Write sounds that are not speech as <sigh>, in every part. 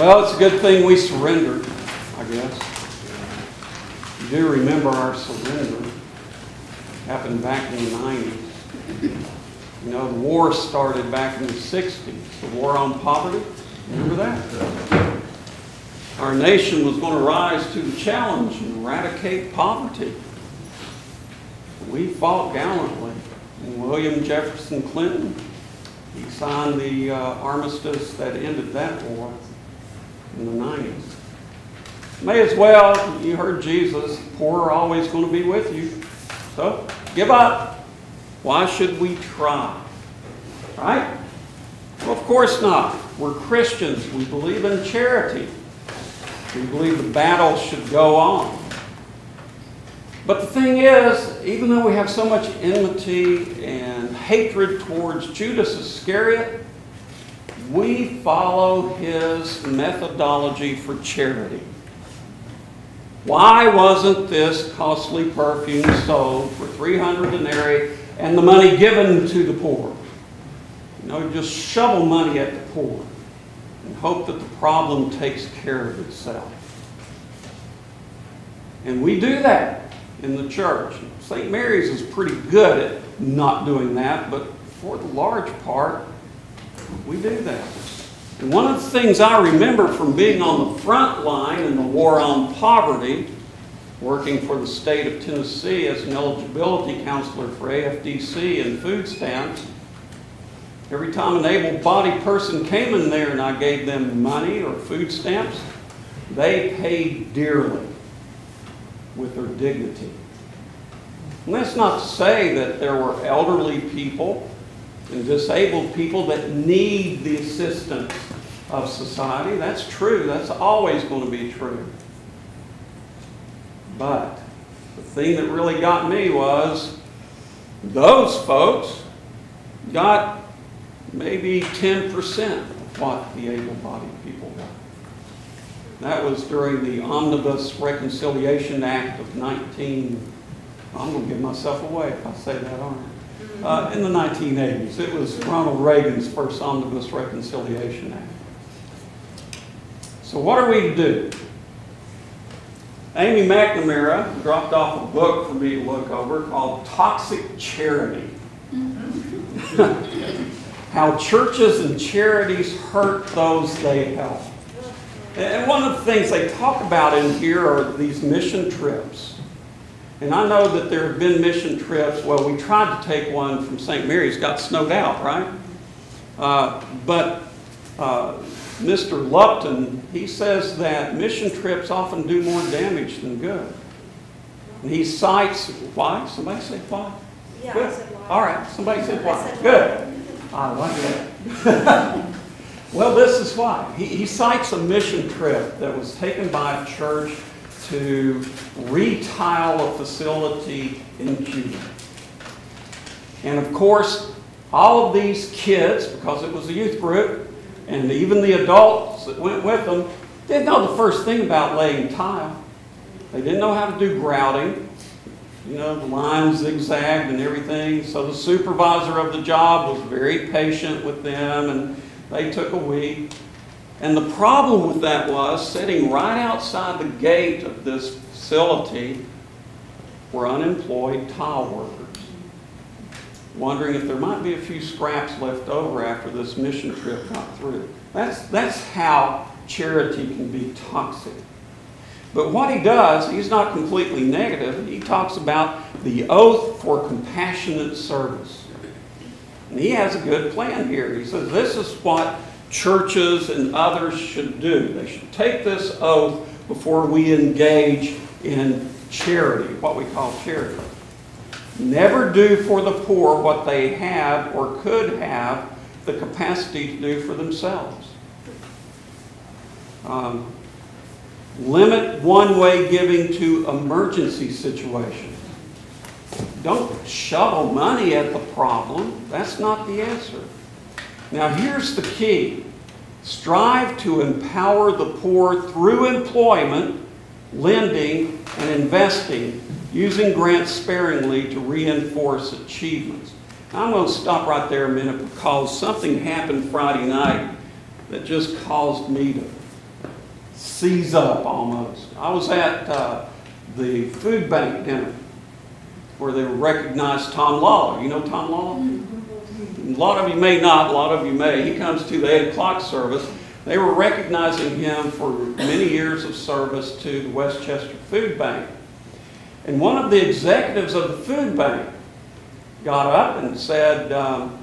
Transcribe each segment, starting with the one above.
Well, it's a good thing we surrendered, I guess. You do remember our surrender. Happened back in the 90s. You know, the war started back in the 60s, the war on poverty. Remember that? Our nation was going to rise to the challenge and eradicate poverty. We fought gallantly. And William Jefferson Clinton, he signed the uh, armistice that ended that war in the 90s. May as well, you heard Jesus, poor are always going to be with you. So give up. Why should we try? Right? Well, of course not. We're Christians. We believe in charity. We believe the battle should go on. But the thing is, even though we have so much enmity and hatred towards Judas Iscariot, we follow his methodology for charity. Why wasn't this costly perfume sold for 300 denarii and the money given to the poor? You know, just shovel money at the poor and hope that the problem takes care of itself. And we do that in the church. St. Mary's is pretty good at not doing that, but for the large part, we do that. One of the things I remember from being on the front line in the war on poverty, working for the state of Tennessee as an eligibility counselor for AFDC and food stamps, every time an able-bodied person came in there and I gave them money or food stamps, they paid dearly with their dignity. And that's not to say that there were elderly people and disabled people that need the assistance of society. That's true. That's always going to be true. But the thing that really got me was those folks got maybe 10% of what the able-bodied people got. That was during the Omnibus Reconciliation Act of 19, I'm going to give myself away if I say that, aren't I? uh, in the 1980s. It was Ronald Reagan's first Omnibus Reconciliation Act. So what are we to do? Amy McNamara dropped off a book for me to look over called Toxic Charity. <laughs> How churches and charities hurt those they help. And one of the things they talk about in here are these mission trips. And I know that there have been mission trips. Well, we tried to take one from St. Mary's, got snowed out, right? Uh, but uh, Mr. Lupton, he says that mission trips often do more damage than good. And he cites why? Somebody say why? Yeah, good. I said why. All right, somebody said why. I said good. I like that. <laughs> well, this is why. He, he cites a mission trip that was taken by a church to retile a facility in Cuba. And of course, all of these kids, because it was a youth group, and even the adults that went with them, didn't know the first thing about laying tile. They didn't know how to do grouting. You know, the lines zigzagged and everything. So the supervisor of the job was very patient with them, and they took a week. And the problem with that was sitting right outside the gate of this facility were unemployed tile workers, wondering if there might be a few scraps left over after this mission trip got through. That's, that's how charity can be toxic. But what he does, he's not completely negative. He talks about the oath for compassionate service. And he has a good plan here. He says this is what churches and others should do. They should take this oath before we engage in charity, what we call charity. Never do for the poor what they have or could have the capacity to do for themselves. Um, limit one-way giving to emergency situations. Don't shovel money at the problem. That's not the answer. Now here's the key. Strive to empower the poor through employment, lending, and investing, using grants sparingly to reinforce achievements. I'm going to stop right there a minute because something happened Friday night that just caused me to seize up almost. I was at uh, the food bank dinner where they recognized Tom Lawler. You know Tom Lawler? A lot of you may not, a lot of you may. He comes to the 8 o'clock service. They were recognizing him for many years of service to the Westchester Food Bank. And one of the executives of the food bank got up and said, um,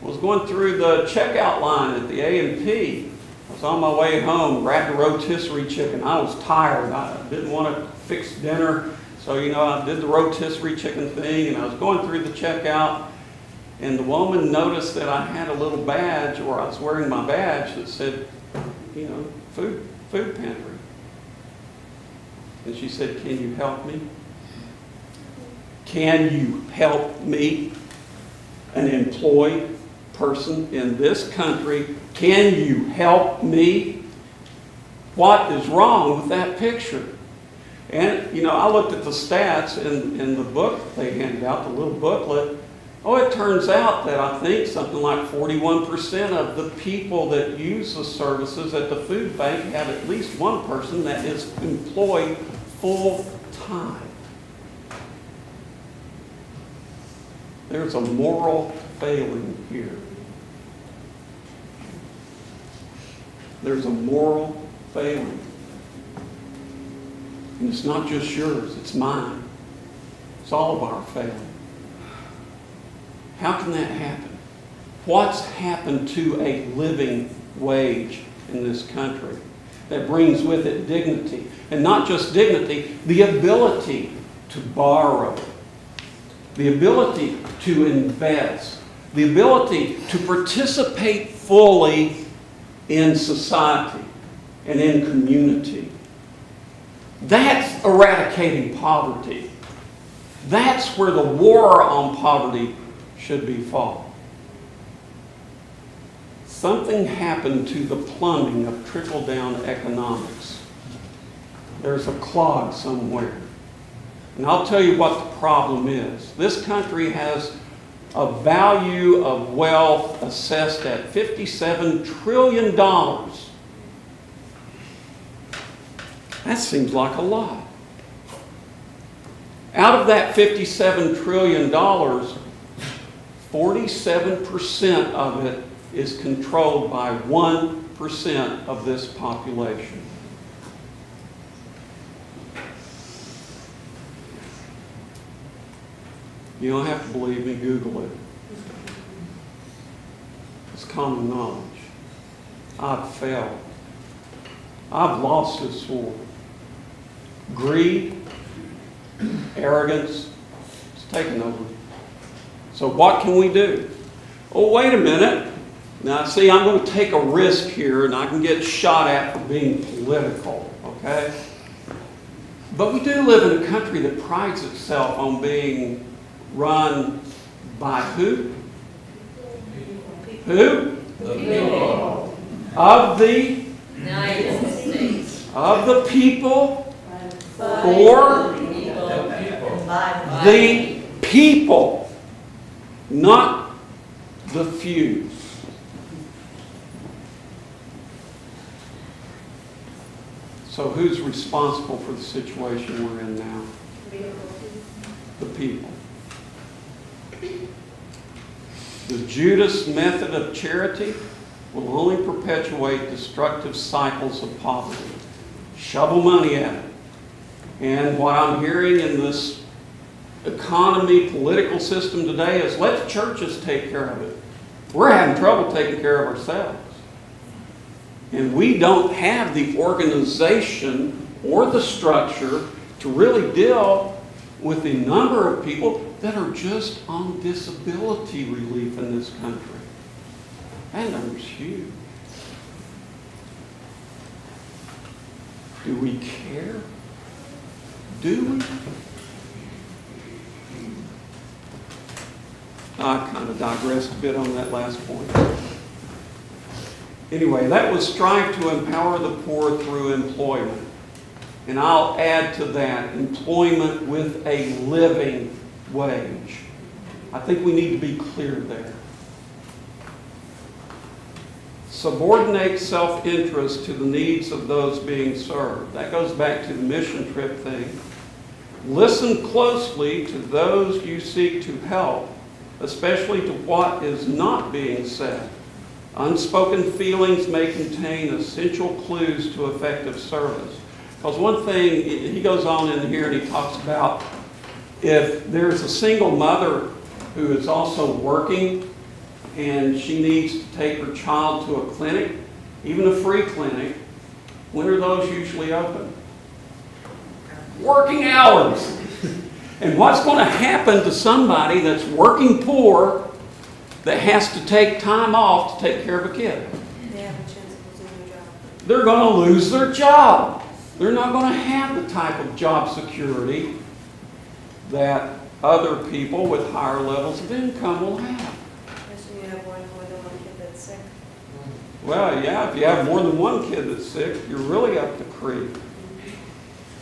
was going through the checkout line at the A&P. I was on my way home, grabbed a rotisserie chicken. I was tired. I didn't want to fix dinner. So, you know, I did the rotisserie chicken thing and I was going through the checkout. And the woman noticed that I had a little badge, or I was wearing my badge that said, you know, food, food pantry. And she said, Can you help me? Can you help me? An employed person in this country, can you help me? What is wrong with that picture? And, you know, I looked at the stats in, in the book they handed out, the little booklet. Oh, it turns out that I think something like 41% of the people that use the services at the food bank have at least one person that is employed full time. There's a moral failing here. There's a moral failing. And it's not just yours, it's mine. It's all of our failing. How can that happen? What's happened to a living wage in this country that brings with it dignity? And not just dignity, the ability to borrow, the ability to invest, the ability to participate fully in society and in community. That's eradicating poverty. That's where the war on poverty should be fought. Something happened to the plumbing of trickle down economics. There's a clog somewhere. And I'll tell you what the problem is. This country has a value of wealth assessed at $57 trillion. That seems like a lot. Out of that $57 trillion, 47% of it is controlled by 1% of this population. You don't have to believe me, Google it. It's common knowledge. I've failed. I've lost this war. Greed, arrogance, it's taken over. So what can we do? Oh, wait a minute. Now, see, I'm going to take a risk here and I can get shot at for being political, okay? But we do live in a country that prides itself on being run by who? Who? The people. Of the United States. of the people For for the people. the people, not the few. So who's responsible for the situation we're in now? The people. The Judas method of charity will only perpetuate destructive cycles of poverty. Shovel money at it. And what I'm hearing in this economy, political system today is let the churches take care of it. We're having trouble taking care of ourselves. And we don't have the organization or the structure to really deal with the number of people that are just on disability relief in this country. That number's huge. Do we care? Do we? I kind of digressed a bit on that last point. Anyway, that was strive to empower the poor through employment. And I'll add to that employment with a living wage. I think we need to be clear there. subordinate self-interest to the needs of those being served. That goes back to the mission trip thing. Listen closely to those you seek to help, especially to what is not being said. Unspoken feelings may contain essential clues to effective service. Because one thing, he goes on in here and he talks about if there's a single mother who is also working and she needs to take her child to a clinic, even a free clinic, when are those usually open? Working hours. And what's going to happen to somebody that's working poor that has to take time off to take care of a kid? They have a chance of losing their job. They're going to lose their job. They're not going to have the type of job security that other people with higher levels of income will have. Especially you have one, more than one kid that's sick. Well, yeah, if you have more than one kid that's sick, you're really up the creek.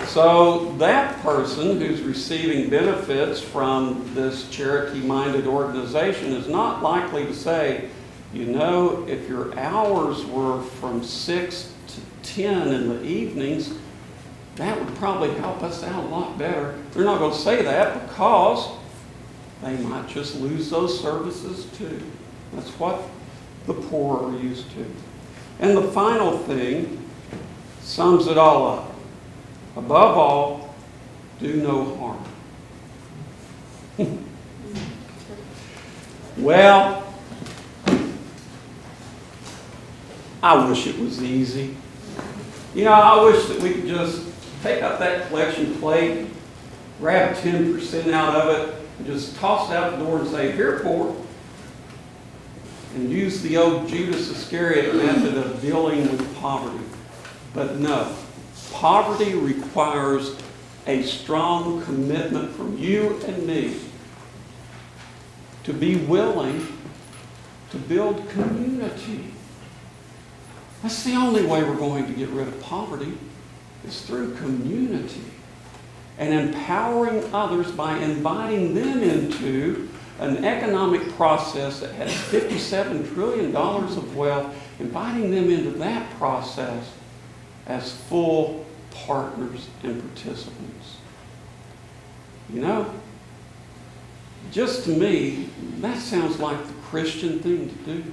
So that person who's receiving benefits from this charity-minded organization is not likely to say, you know, if your hours were from six to ten in the evenings, that would probably help us out a lot better. They're not going to say that because they might just lose those services too. That's what the poor are used to. And the final thing sums it all up. Above all, do no harm. Hmm. well, I wish it was easy. You know, I wish that we could just take up that collection plate, grab 10% out of it, and just toss it out the door and say, here, poor and use the old Judas Iscariot method of dealing with poverty. But no, poverty requires a strong commitment from you and me to be willing to build community. That's the only way we're going to get rid of poverty is through community and empowering others by inviting them into an economic process that has $57 trillion of wealth, inviting them into that process as full partners and participants. You know, just to me, that sounds like the Christian thing to do.